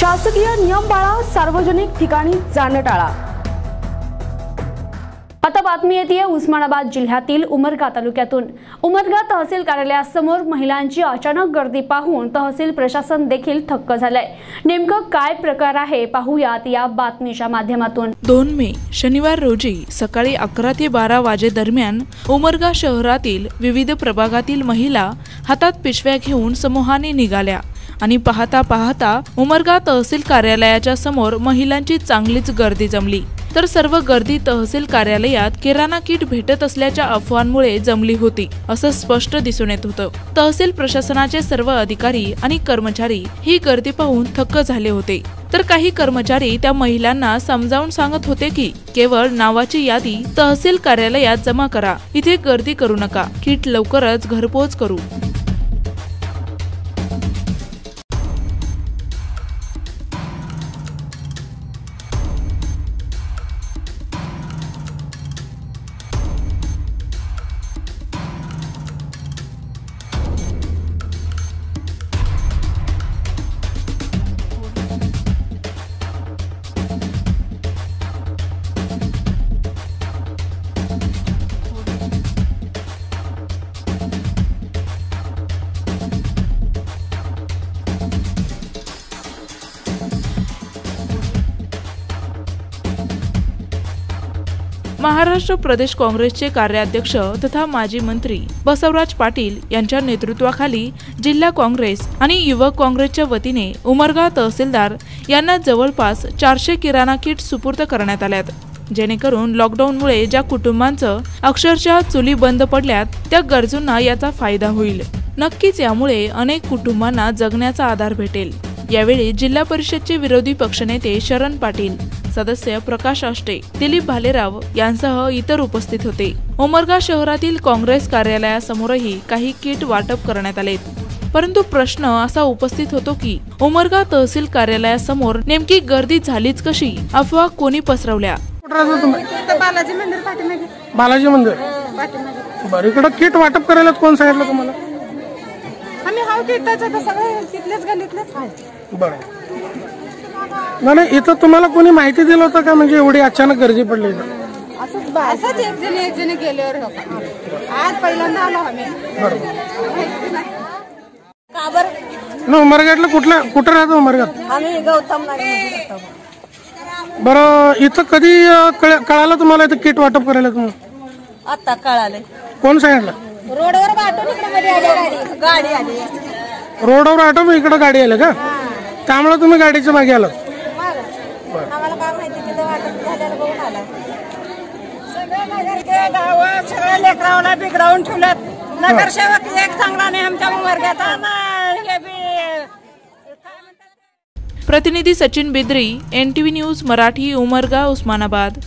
शासकीय नियम पाळा सार्वजनिक ठिकाणी जाणं टाळा आता बातमी येते उस्मानाबाद जिल्ह्यातील उमरगा तालुक्यातून. उमरगा तहसील कार्यालयासमोर महिलांची अचानक गर्दी पाहून तहसील प्रशासन देखील थक्क झालंय. नेमकं काय प्रकार आहे पाहूयात या बातमीच्या माध्यमातून. दोन मे शनिवार रोजी सकाळी अकरा ते बारा वाजेदरम्यान उमरगा शहरातील विविध प्रभागातील महिला हातात पिशव्या घेऊन समूहाने निघाल्या. आणि पाहता पाहता उमरगा तहसील कार्यालयाच्या समोर महिलांची चांगलीच गर्दी जमली. तर सर्व गर्दी तहसील कार्यालयात किराणा किट भेटत असल्याच्या अफवांमुळे जमली होती असं स्पष्ट दिसून येत होतं. तहसील प्रशासनाचे सर्व अधिकारी आणि कर्मचारी ही गर्दी पाहून थक्क झाले होते. तर काही कर्मचारी त्या महिलांना समजावून सांगत होते की केवळ नावाची यादी तहसील कार्यालयात जमा करा. इथे गर्दी करू नका. किट लवकरच घरपोच करू. महाराष्ट्र प्रदेश काँग्रेसचे कार्याध्यक्ष तथा माजी मंत्री बसवराज पाटील यांच्या नेतृत्वाखाली जिल्हा काँग्रेस आणि युवक काँग्रेसच्या वतीने उमरगा तहसीलदार यांना जवळपास चारशे किराणा किट सुपूर्द करण्यात आल्यात. जेणेकरून लॉकडाऊनमुळे ज्या कुटुंबांचं अक्षरशः चुली बंद पडल्यात त्या गरजूंना याचा फायदा होईल. नक्कीच यामुळे अनेक कुटुंबांना जगण्याचा आधार भेटेल. यावेळी जिल्हा परिषदचे विरोधी पक्षनेते शरण पाटील सदस्य प्रकाश आष्टे दिलीप भालेराव यांसह इतर उपस्थित होते. उमरगा शहरातील काँग्रेस कार्यालयासमोरही काही किट वाटप करण्यात आले परंतु प्रश्न असा उपस्थित होतो की उमरगा तहसील कार्यालयासमोर नेमकी गर्दी झालीच कशी? अफवा कोणी पसरवल्या? बालाजी मंदिर पाठीमागे. बालाजी मंदिर? हो, पाठीमागे. बरं इकडं किट वाटप करायला कोण सांगितलं तुम्हाला? आम्ही हाव किटाच आता सगळे तिथलेच गलीतलेच आहे बरं. नाही, नाही इथं तुम्हाला कोणी माहिती दिलं होतं का? म्हणजे एवढी अचानक गर्दी पडली इथं. असंच असंच एक जण एक जण गेल्यावर हो. आज पहिल्यांदा आलो आम्ही. का बरं? ना उमरगाटला कुठल्या कुठं राहतो उमरगात आम्ही गौतम नगर बरं इथं कधी अं, कळ- कळालं तुम्हाला इथं किट वाटप करायला तुम्हाला आता कळाले कोण सांगितलं? रोडवर वाटून इकडे मध्ये आली गाडी. गाडी आली. रोडवर मग इकडं गाडी आलं का? त्यामुळे तुम्ही गाडीच्या मागे आलात. आम्हाला काय माहिती तिथं वाटप झाल्याला बघून आला सगळ्या गाव सगळ्या लेकरावला बिघडवून ठेवल्यात. नगरसेवक एक चांगला नाही आमच्या हे प्रतिनिधी सचिन बेद्री एन न्यूज मराठी उमरगा उस्मानाबाद.